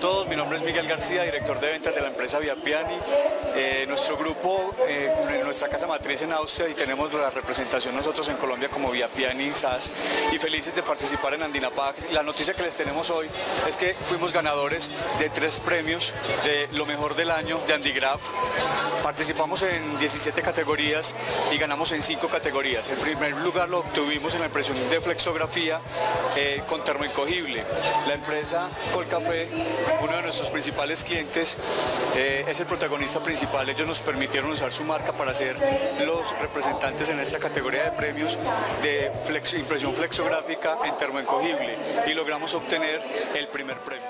todos, mi nombre es Miguel García, director de ventas de la empresa Viapiani. Eh, nuestro grupo, eh, nuestra casa matriz en Austria y tenemos la representación nosotros en Colombia como Viapiani SAS y felices de participar en Andinapac. La noticia que les tenemos hoy es que fuimos ganadores de tres premios de lo mejor del año de Andigraph. Participamos en 17 categorías y ganamos en 5 categorías. El primer lugar lo obtuvimos en la impresión de flexografía eh, con termoencogible. La empresa Colcafé, uno de nuestros principales clientes, eh, es el protagonista principal. Ellos nos permitieron usar su marca para ser los representantes en esta categoría de premios de impresión flexográfica en termoencogible y logramos obtener el primer premio.